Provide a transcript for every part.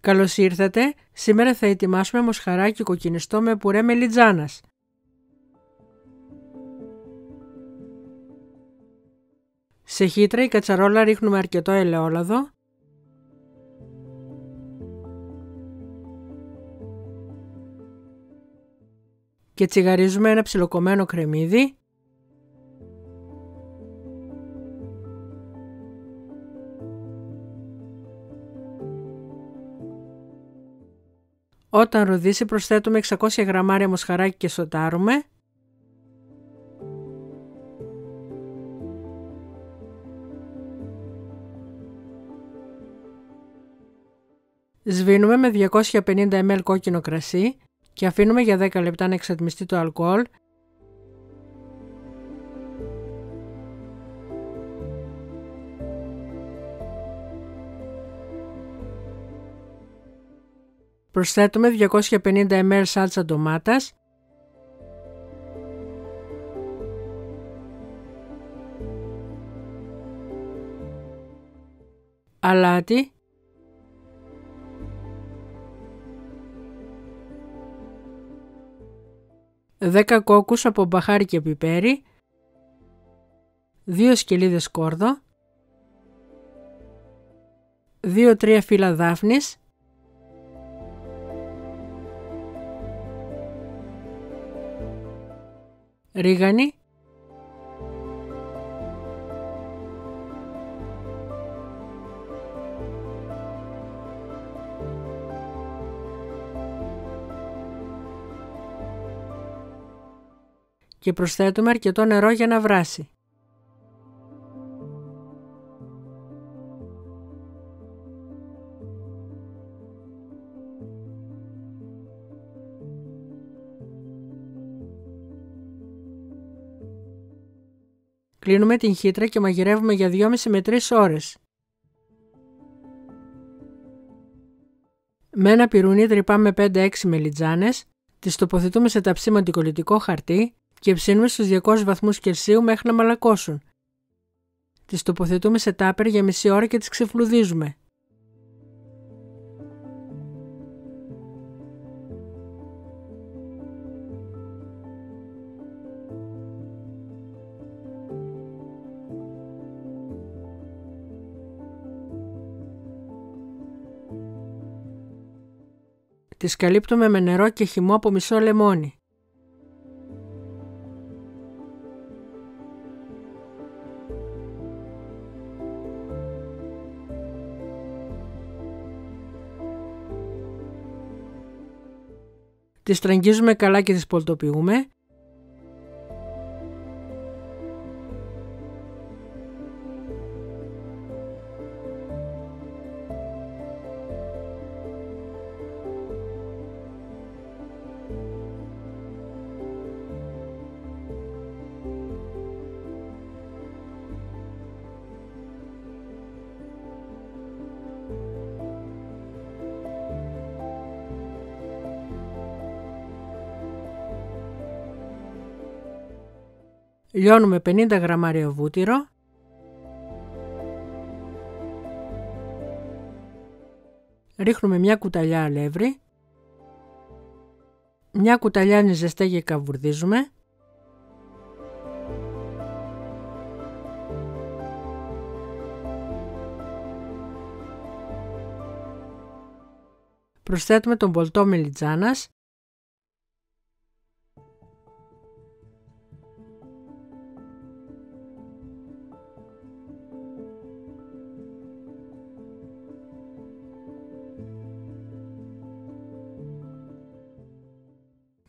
Καλώς ήρθατε. Σήμερα θα ετοιμάσουμε μοσχαράκι κοκκινιστό με πουρέ μελιτζάνας. Σε χύτρα ή κατσαρόλα ρίχνουμε αρκετό ελαιόλαδο. Και τσιγαρίζουμε ένα ψιλοκομμένο κρεμμύδι. Όταν ροδίσει προσθέτουμε 600 γραμμάρια μοσχαράκι και σοτάρουμε. Σβήνουμε με 250 ml κόκκινο κρασί και αφήνουμε για 10 λεπτά να εξατμιστεί το αλκοόλ Προσθέτουμε 250 ml σάλτσα ντομάτας. Αλάτι. 10 κόκκους από μπαχάρι και πιπέρι, 2 σκελίδες κόρδο, 2-3 φύλλα δάφνης, ρίγανη, και προσθέτουμε αρκετό νερό για να βράσει. Κλείνουμε την χύτρα και μαγειρεύουμε για 2,5 με 3 ώρες. Με ένα πυρούνι τρυπάμε 5-6 μελιτζάνες, τις τοποθετούμε σε ταψίμα αντικολλητικό χαρτί και ψήνουμε στους 200 βαθμούς Κελσίου μέχρι να μαλακώσουν. Τις τοποθετούμε σε τάπερ για μισή ώρα και τις ξεφλουδίζουμε. Τις καλύπτουμε με νερό και χυμό από μισό λεμόνι. Τις τραγγίζουμε καλά και τις πολτοποιούμε. Λιώνουμε 50 γραμμάρια βούτυρο. Ρίχνουμε μια κουταλιά αλεύρι. Μια κουταλιά νιζεστέ και καβουρδίζουμε. Προσθέτουμε τον πολτό μελιτζάνας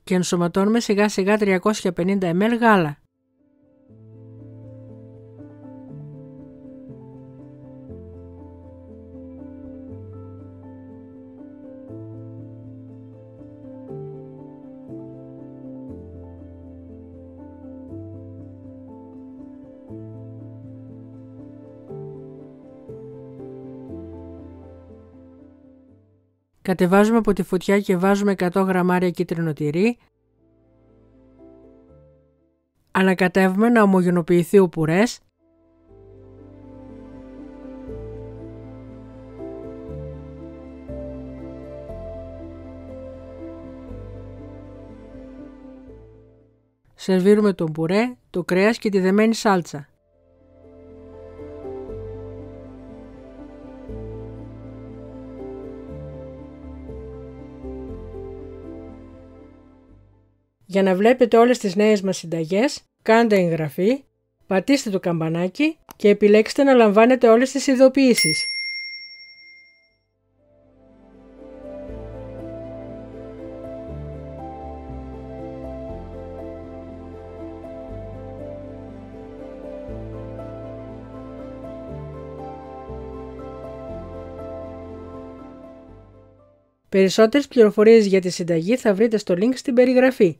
και ενσωματώνουμε σιγά σιγά 350 ml γάλα. Κατεβάζουμε από τη φωτιά και βάζουμε 100 γραμμάρια κίτρινο τυρί. Ανακατεύουμε να ομογενοποιηθεί ο πουρές. Σερβίρουμε τον πουρέ, το κρέας και τη δεμένη σάλτσα. Για να βλέπετε όλες τις νέες μας συνταγές, κάντε εγγραφή, πατήστε το καμπανάκι και επιλέξτε να λαμβάνετε όλες τις ειδοποιήσεις. Περισσότερες πληροφορίες για τη συνταγή θα βρείτε στο link στην περιγραφή.